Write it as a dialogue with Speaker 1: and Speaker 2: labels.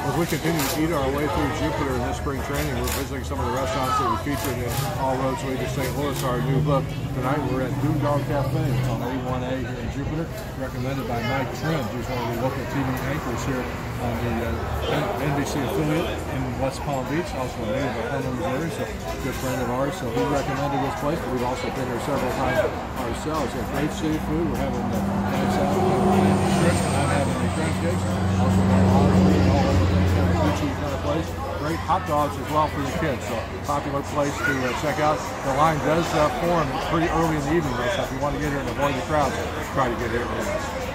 Speaker 1: As we continue to eat our way through Jupiter in this spring training, we're visiting some of the restaurants that we featured in All Roads Lead to St. Louis, our new book. Tonight we're at Dune Dog Cafe. It's on A1A here in Jupiter, recommended by Mike Trent, who's one of the local TV anchors here on the uh, NBC affiliate in West Palm Beach, also a native of Hermann, Missouri, so good friend of ours. So he recommended this place, but we've also been here several times ourselves. So great seafood. We're having the nice uh, shrimp, uh, and I'm having the crab cakes. Also, place. Great hot dogs as well for the kids. So popular place to uh, check out. The line does uh, form pretty early in the evening, though, so if you want to get here and avoid the crowds, try to get here.